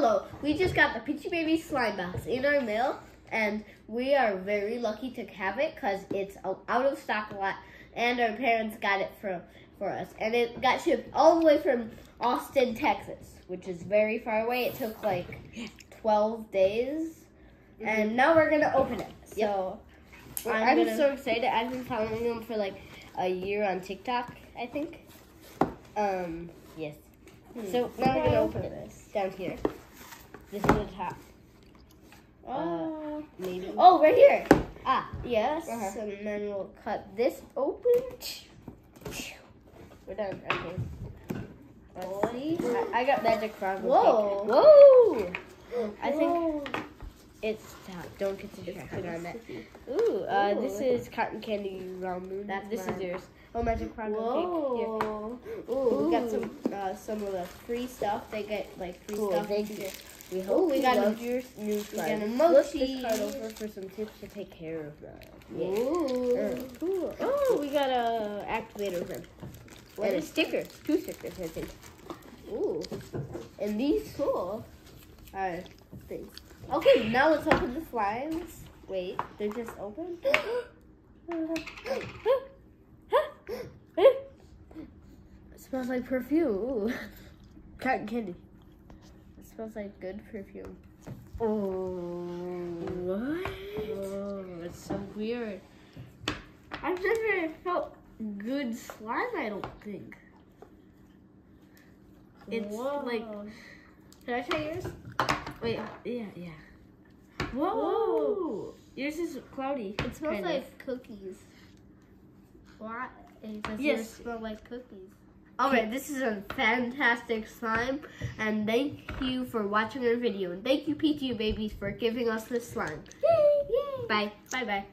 hello. We just got the Peachybbie slime box in our mail, and we are very lucky to have it because it's out of stock a lot, and our parents got it for for us, and it got shipped all the way from Austin, Texas, which is very far away. It took like 12 days, and now we're gonna open it. So Well, I'm, I'm gonna- so excited. I've been following them for like a year on TikTok, I think. Um, yes. So now we're gonna open this down here. This is the top. Oh. Maybe. Oh, right here. Ah, Yes. Uh-huh. And then we'll cut this open. we're done. Okay. Let's see. I, I got magic frog. Whoa. Whoa! I think it's stop. Don't get distracted on that. Ooh, uh, this is cotton candy round moon. That's this mine. is yours. Oh, magic frog cake. Here. Whoa. Ooh, we got some uh, some of the free stuff. They get like free Cool, stuff. thank you. We Ooh, hope we got a- your new we got slime. a Flip this card over for some tips to take care of them. Yeah. Ooh. Uh, cool. Oh, we got a activator. What and a sticker. Two stickers, I think. Ooh. And these Cool. are things. Okay, now let's open the slimes. Wait, they're just open? It smells like perfume. Ooh. Cotton candy. It smells like good perfume. Oh. What? Oh, it's so weird. I've never felt good slime. I don't think. It's like. Can I try yours? Wait. Yeah, yeah. Whoa. Whoa. Yours is cloudy. It smells kind of. like cookies. Why? Does Yes. yours smell like cookies? Alright, this is a fantastic slime, and thank you for watching our video, and thank you Peachybbies for giving us this slime. Yay! Bye. Bye bye.